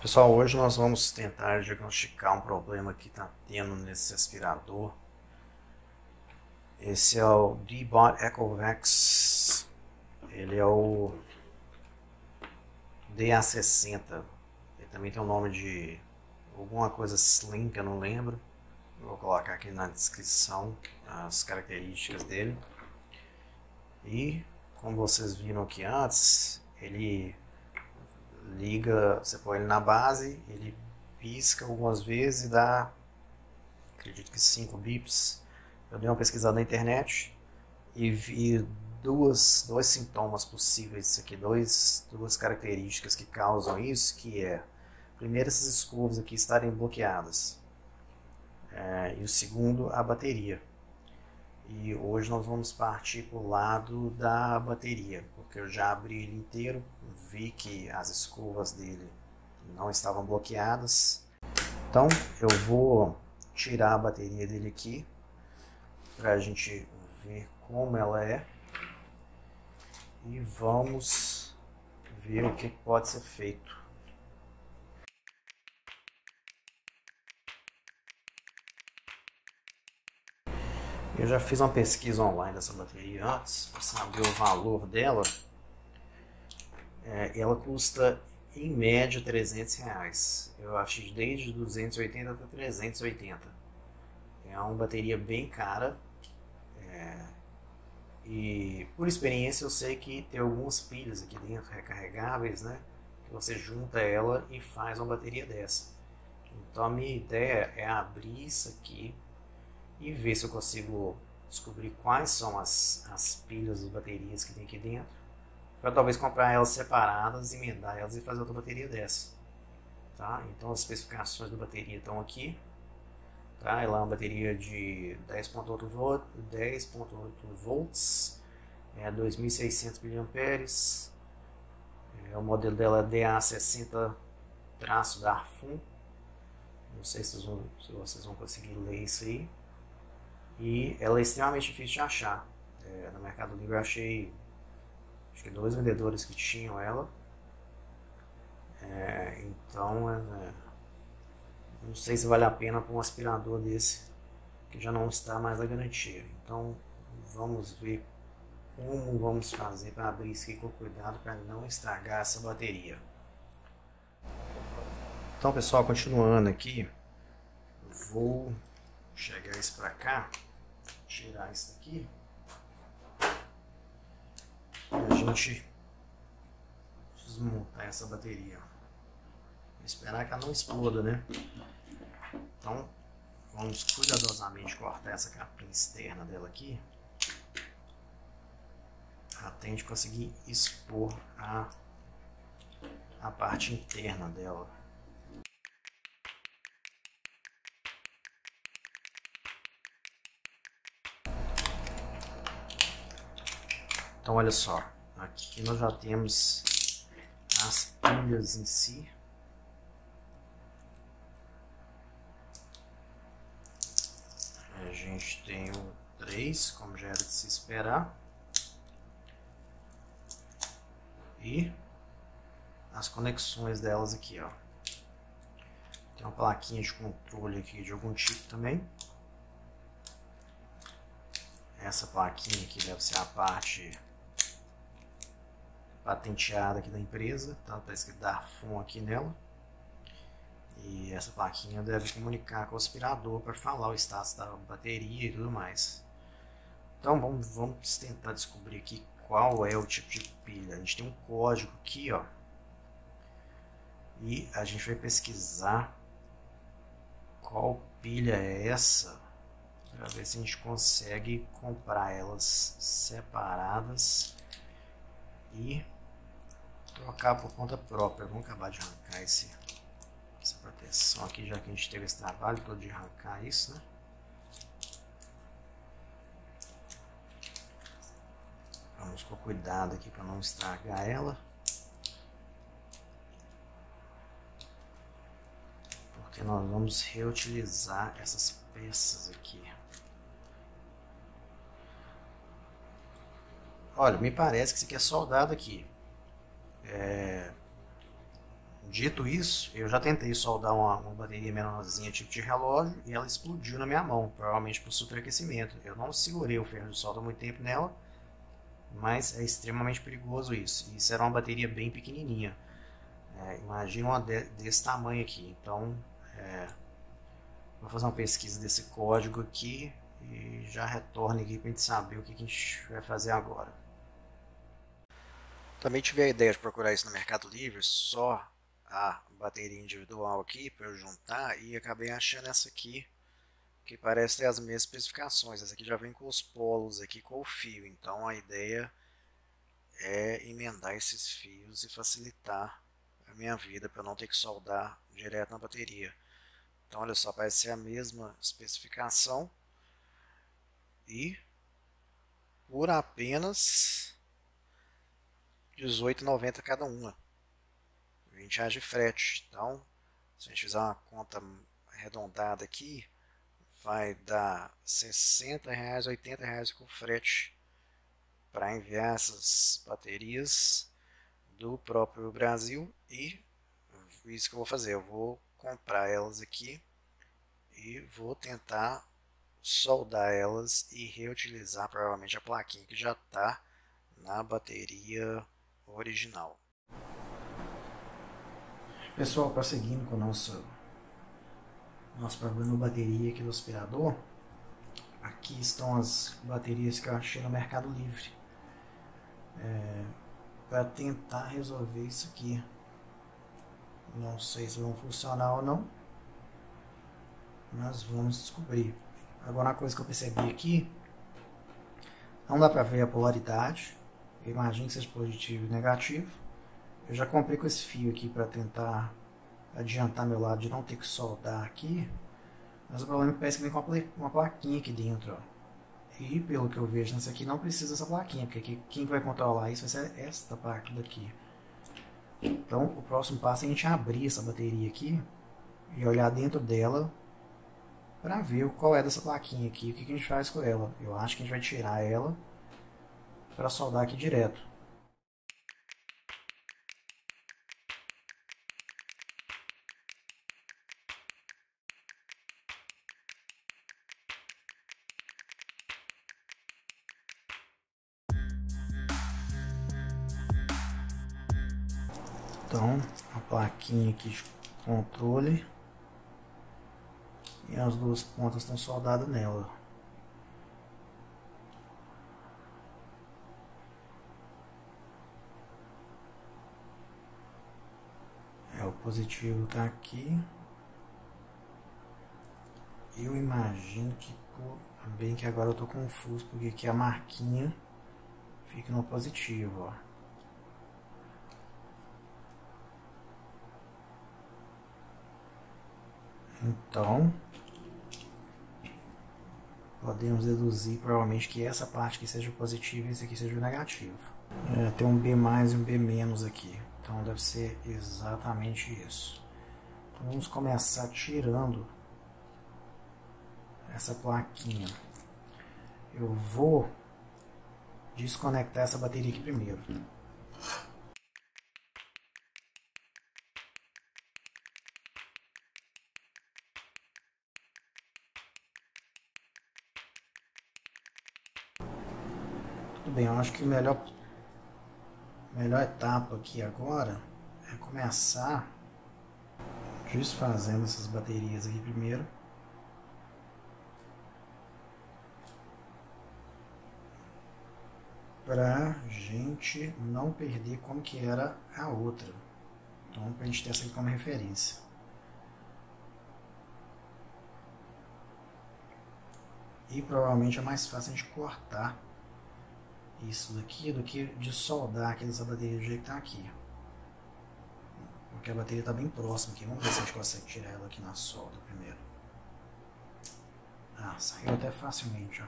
Pessoal, hoje nós vamos tentar diagnosticar um problema que está tendo nesse aspirador. Esse é o D-Bot Ecovax. Ele é o DA60. Ele também tem o um nome de alguma coisa Slim que eu não lembro. vou colocar aqui na descrição as características dele. E como vocês viram aqui antes, ele liga, você põe ele na base, ele pisca algumas vezes e dá, acredito que 5 bips. Eu dei uma pesquisada na internet e vi duas, dois sintomas possíveis aqui, dois, duas características que causam isso, que é, primeiro essas escovas aqui estarem bloqueadas, é, e o segundo a bateria. E hoje nós vamos partir para o lado da bateria, porque eu já abri ele inteiro, vi que as escovas dele não estavam bloqueadas. Então eu vou tirar a bateria dele aqui para a gente ver como ela é e vamos ver o que pode ser feito. Eu já fiz uma pesquisa online dessa bateria antes, para saber o valor dela. É, ela custa em média 300 reais. Eu achei desde 280 até 380. É uma bateria bem cara. É, e por experiência eu sei que tem algumas pilhas aqui dentro recarregáveis, né? Que você junta ela e faz uma bateria dessa. Então a minha ideia é abrir isso aqui e ver se eu consigo descobrir quais são as, as pilhas das baterias que tem aqui dentro para talvez comprar elas separadas, emendar elas e fazer outra bateria dessa. Tá? Então as especificações da bateria estão aqui. Tá? Ela é uma bateria de 10.8 volt, 10.8 volts, é 2600 mAh. É, o modelo dela é DA60-Darfun. Não sei se vocês, vão, se vocês vão conseguir ler isso aí. E ela é extremamente difícil de achar. É, no Mercado Livre eu achei acho que dois vendedores que tinham ela. É, então, é, não sei se vale a pena para um aspirador desse que já não está mais a garantia. Então, vamos ver como vamos fazer para abrir isso aqui com cuidado para não estragar essa bateria. Então, pessoal, continuando aqui, vou chegar isso para cá tirar isso daqui. E a gente desmontar essa bateria. Esperar que ela não exploda, né? Então, vamos cuidadosamente cortar essa capinha externa dela aqui. Até a gente conseguir expor a, a parte interna dela. Então olha só, aqui nós já temos as pilhas em si. A gente tem o 3, como já era de se esperar. E as conexões delas aqui, ó. Tem uma plaquinha de controle aqui de algum tipo também. Essa plaquinha aqui deve ser a parte patenteada aqui da empresa, tá? Tá escrito Darfon aqui nela. E essa plaquinha deve comunicar com o aspirador para falar o status da bateria e tudo mais. Então vamos, vamos tentar descobrir aqui qual é o tipo de pilha. A gente tem um código aqui, ó. E a gente vai pesquisar qual pilha é essa para ver se a gente consegue comprar elas separadas e trocar por conta própria. Vamos acabar de arrancar esse, essa proteção aqui, já que a gente teve esse trabalho todo de arrancar isso, né? Vamos com cuidado aqui para não estragar ela. Porque nós vamos reutilizar essas peças aqui. Olha, me parece que isso aqui é soldado aqui. É, Dito isso, eu já tentei soldar uma, uma bateria menorzinha tipo de relógio e ela explodiu na minha mão, provavelmente por superaquecimento. Eu não segurei o ferro de solda muito tempo nela, mas é extremamente perigoso isso. Isso era uma bateria bem pequenininha. É, imagina uma de, desse tamanho aqui. Então, é, vou fazer uma pesquisa desse código aqui e já retorno aqui para a gente saber o que, que a gente vai fazer agora. Também tive a ideia de procurar isso no Mercado Livre, só a bateria individual aqui para eu juntar e acabei achando essa aqui que parece ter as mesmas especificações. Essa aqui já vem com os polos aqui com o fio, então a ideia é emendar esses fios e facilitar a minha vida para não ter que soldar direto na bateria. Então olha só, parece ser a mesma especificação e por apenas 18,90 cada uma. 20 reais de frete. Então, se a gente fizer uma conta arredondada aqui, vai dar 60 reais, 80 reais com frete para enviar essas baterias do próprio Brasil e isso que eu vou fazer, eu vou comprar elas aqui e vou tentar soldar elas e reutilizar provavelmente a plaquinha que já está na bateria original. Pessoal, prosseguindo com o nosso, nosso problema de bateria aqui do aspirador, aqui estão as baterias que eu achei no Mercado Livre. É, para tentar resolver isso aqui. Não sei se vão funcionar ou não, mas vamos descobrir. Agora, uma coisa que eu percebi aqui, não dá para ver a polaridade. Eu imagino que seja positivo e negativo. Eu já comprei com esse fio aqui para tentar adiantar meu lado de não ter que soldar aqui. Mas o problema é que parece que vem com uma plaquinha aqui dentro, ó. E pelo que eu vejo nessa aqui não precisa dessa plaquinha, porque quem vai controlar isso vai ser esta parte daqui. Então o próximo passo é a gente abrir essa bateria aqui e olhar dentro dela para ver qual é dessa plaquinha aqui, o que a gente faz com ela. Eu acho que a gente vai tirar ela para soldar aqui direto. Então, a plaquinha aqui de controle e as duas pontas estão soldadas nela. É, o positivo tá aqui. Eu imagino que, bem que agora eu tô confuso, porque aqui a marquinha fica no positivo, ó. Então, podemos deduzir provavelmente que essa parte aqui seja positiva e esse aqui seja negativo. É, tem um B mais e um B menos aqui. Então deve ser exatamente isso. Então vamos começar tirando essa plaquinha. Eu vou desconectar essa bateria aqui primeiro. bem, eu acho que melhor, melhor etapa aqui agora é começar desfazendo essas baterias aqui primeiro. Pra gente não perder como que era a outra. Então, pra gente ter essa aqui como referência. E provavelmente é mais fácil a gente cortar isso daqui do que de soldar aqui nessa bateria do jeito que tá aqui. Porque a bateria está bem próxima aqui. Vamos ver se a gente consegue tirar ela aqui na solda primeiro. Ah, saiu até facilmente, ó.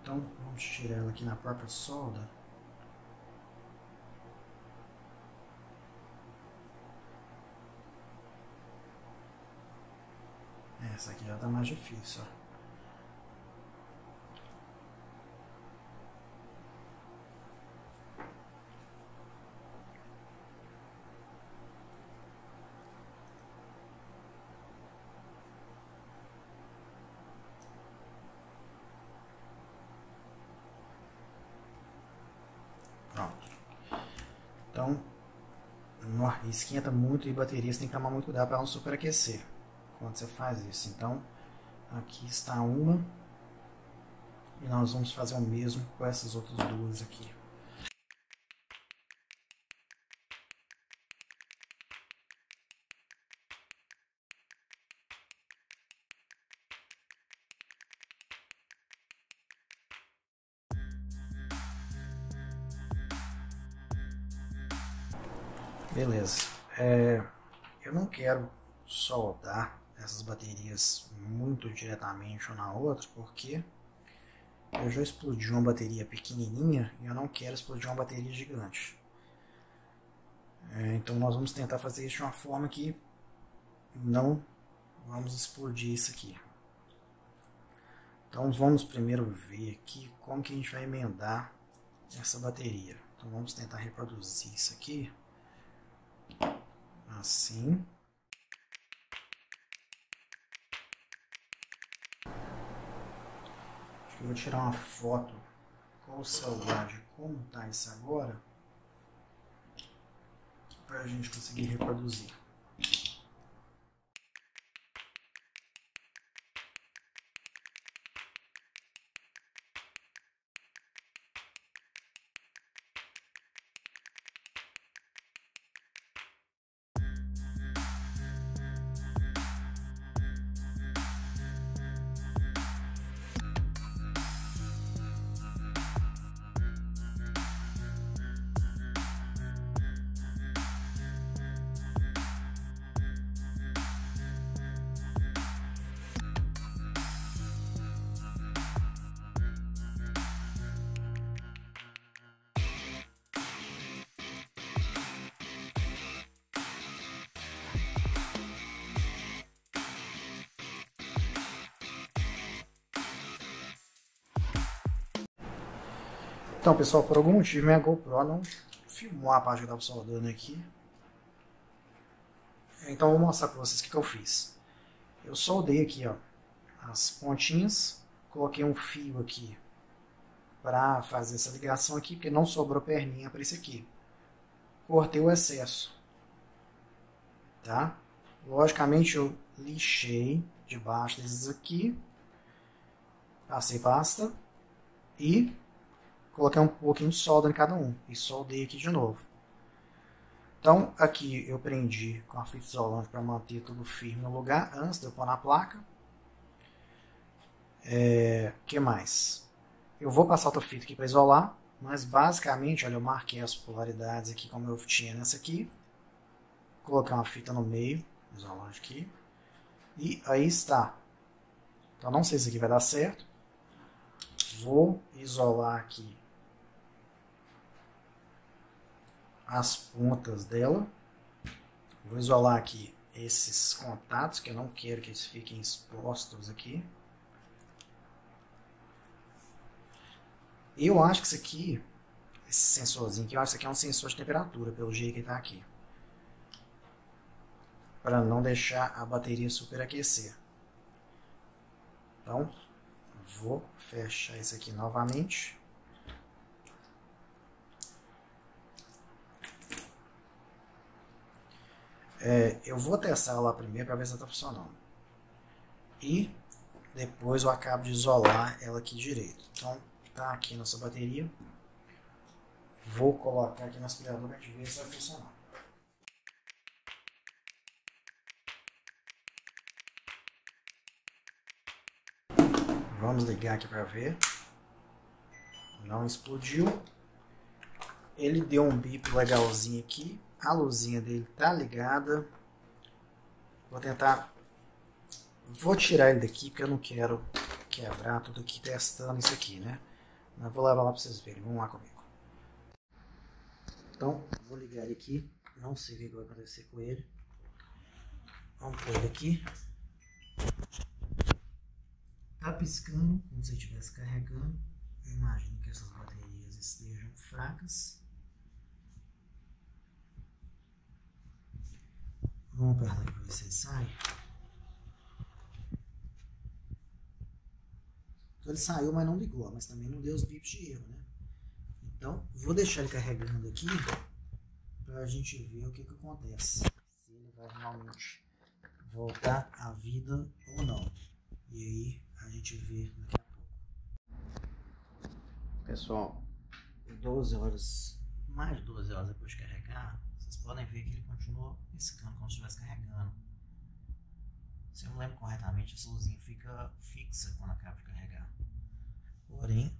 Então, vamos tirar ela aqui na própria solda. Essa aqui já tá mais difícil, ó. Então, esquenta muito e bateria, você tem que tomar muito cuidado para não superaquecer quando você faz isso. Então, aqui está uma e nós vamos fazer o mesmo com essas outras duas aqui. Beleza. É, eu não quero soldar essas baterias muito diretamente uma na outra, porque eu já explodi uma bateria pequenininha e eu não quero explodir uma bateria gigante. É, então nós vamos tentar fazer isso de uma forma que não vamos explodir isso aqui. Então vamos primeiro ver aqui como que a gente vai emendar essa bateria. Então vamos tentar reproduzir isso aqui assim. Acho que eu vou tirar uma foto com o celular de como está isso agora para a gente conseguir reproduzir. Então, pessoal, por algum motivo minha GoPro não filmou a eu estava soldando aqui. Então, eu vou mostrar para vocês o que, que eu fiz. Eu soldei aqui, ó, as pontinhas, coloquei um fio aqui para fazer essa ligação aqui, porque não sobrou perninha para esse aqui. Cortei o excesso, tá? Logicamente eu lixei debaixo desses aqui, passei pasta e coloquei um pouquinho de solda em cada um e soldei aqui de novo. Então aqui eu prendi com a fita isolante para manter tudo firme no lugar antes de eu pôr na placa. É, que mais? Eu vou passar outra fita aqui para isolar, mas basicamente, olha, eu marquei as polaridades aqui como eu tinha nessa aqui. Colocar uma fita no meio, isolante aqui. E aí está. Então não sei se aqui vai dar certo. Vou isolar aqui as pontas dela. Vou isolar aqui esses contatos, que eu não quero que eles fiquem expostos aqui. Eu acho que isso aqui, esse sensorzinho aqui, eu acho que isso aqui é um sensor de temperatura, pelo jeito que está aqui. Para não deixar a bateria superaquecer. Então, vou fechar isso aqui novamente. É, eu vou testar lá primeiro para ver se ela está funcionando. E depois eu acabo de isolar ela aqui direito. Então, tá aqui nossa bateria. Vou colocar aqui no aspirador para ver se vai funcionar. Vamos ligar aqui para ver. Não explodiu. Ele deu um bip legalzinho aqui. A luzinha dele tá ligada. Vou tentar... Vou tirar ele daqui porque eu não quero quebrar tudo aqui testando isso aqui, né? Mas vou levar lá para vocês verem. Vamos lá comigo. Então, vou ligar ele aqui. Não sei o que vai acontecer com ele. Vamos pôr ele aqui. Tá piscando, como se estivesse carregando. Eu imagino que essas baterias estejam fracas. Vamos apertar aqui para ver se ele sai. Então ele saiu, mas não ligou, mas também não deu os bips de erro, né? Então, vou deixar ele carregando aqui para a gente ver o que, que acontece. Se ele vai realmente voltar à vida ou não. E aí a gente vê daqui a pouco. Pessoal, 12 horas, mais de 12 horas depois de carregar, vocês podem ver que ele continua piscando como se estivesse carregando. Se eu me lembro corretamente, essa luzinha fica fixa quando acaba de carregar. Porém,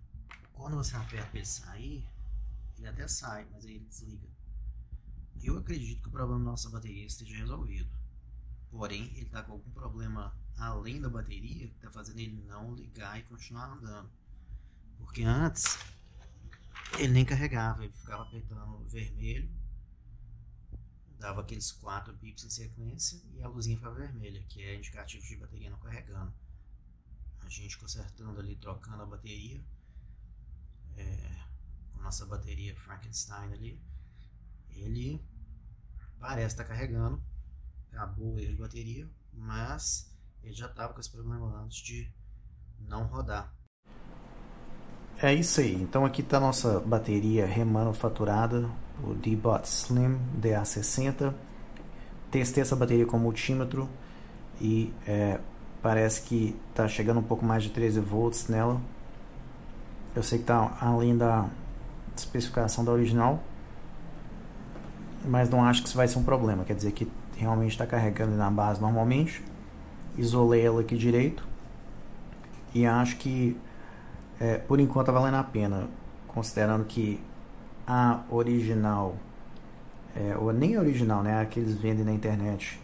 quando você aperta para ele sair, ele até sai, mas aí ele desliga. Eu acredito que o problema da nossa bateria esteja resolvido. Porém, ele está com algum problema além da bateria que está fazendo ele não ligar e continuar andando. Porque antes ele nem carregava, ele ficava apertando vermelho, dava aqueles quatro bips em sequência e a luzinha ficava vermelha, que é indicativo de bateria não carregando. A gente consertando ali, trocando a bateria, é, com nossa bateria Frankenstein ali, ele parece estar tá carregando, acabou erro de bateria, mas ele já estava com esse problema antes de não rodar. É isso aí, então aqui está nossa bateria remanufaturada, o D-Bot Slim DA60. Testei essa bateria com multímetro e é, parece que está chegando um pouco mais de 13 volts nela. Eu sei que está além da especificação da original, mas não acho que isso vai ser um problema. Quer dizer que realmente está carregando na base normalmente. Isolei ela aqui direito e acho que é, por enquanto está valendo a pena, considerando que a original, é, ou nem a original, né, a que eles vendem na internet,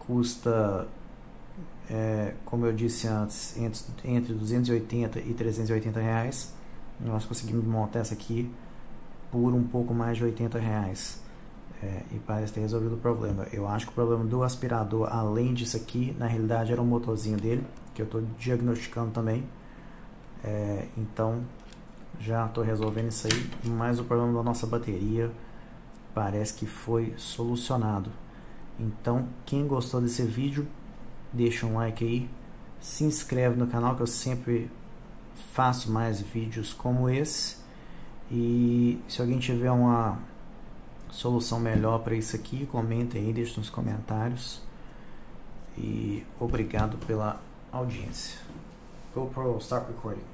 custa, é, como eu disse antes, entre, entre 280 e 380 reais. Nós conseguimos montar essa aqui por um pouco mais de 80 reais. É, e parece ter resolvido o problema. Eu acho que o problema do aspirador, além disso aqui, na realidade era o motorzinho dele, que eu estou diagnosticando também. É, então já estou resolvendo isso aí, mas o problema da nossa bateria parece que foi solucionado. Então, quem gostou desse vídeo, deixa um like aí, se inscreve no canal que eu sempre faço mais vídeos como esse. E se alguém tiver uma solução melhor para isso aqui, comentem aí, deixe nos comentários. E obrigado pela audiência. GoPro will stop recording.